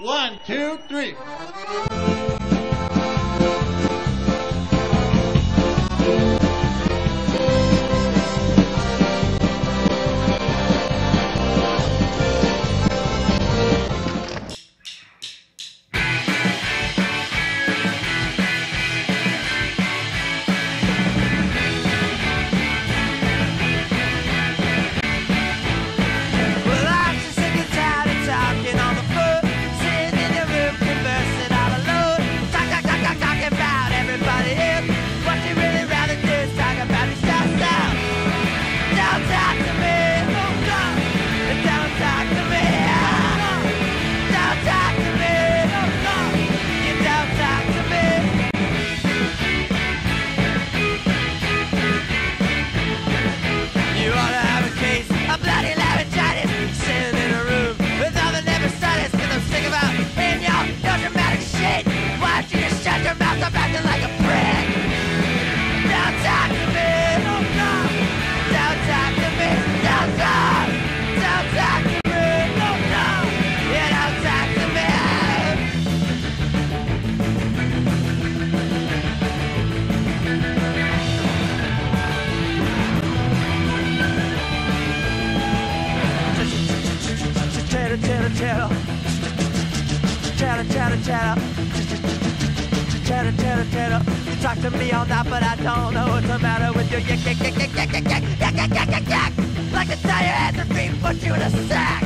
One, two, three. chatter, chatter, chatter, chatter, chatter, chatter, chatter. You talk to me all night, but I don't know what's the matter with you. Yak, yak, yak, yak, yak, yak, yak, yak, yak, yak, yak. Like to tie your hands and feet, put you in a sack.